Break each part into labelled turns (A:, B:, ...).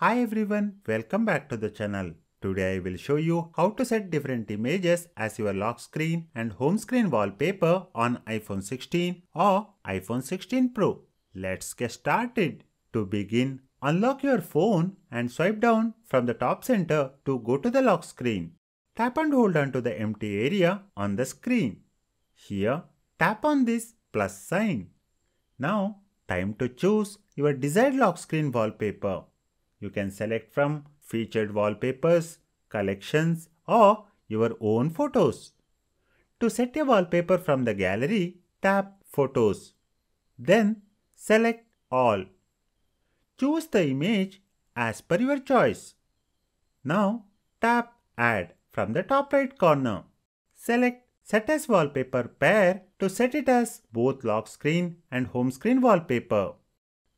A: Hi everyone, welcome back to the channel. Today I will show you how to set different images as your lock screen and home screen wallpaper on iPhone 16 or iPhone 16 Pro. Let's get started. To begin, unlock your phone and swipe down from the top center to go to the lock screen. Tap and hold on to the empty area on the screen. Here, tap on this plus sign. Now, time to choose your desired lock screen wallpaper. You can select from featured wallpapers, collections or your own photos. To set a wallpaper from the gallery, tap Photos. Then select All. Choose the image as per your choice. Now tap Add from the top right corner. Select Set as wallpaper pair to set it as both lock screen and home screen wallpaper.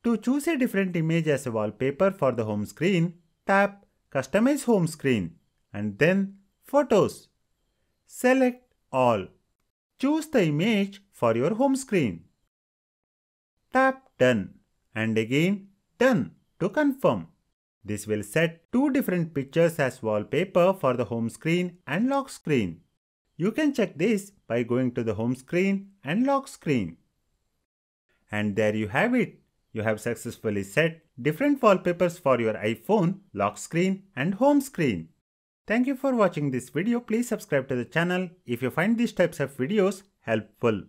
A: To choose a different image as a wallpaper for the home screen, tap Customize home screen and then Photos. Select All. Choose the image for your home screen. Tap Done and again Done to confirm. This will set two different pictures as wallpaper for the home screen and lock screen. You can check this by going to the home screen and lock screen. And there you have it. You have successfully set different wallpapers for your iPhone, lock screen and home screen. Thank you for watching this video. Please subscribe to the channel if you find these types of videos helpful.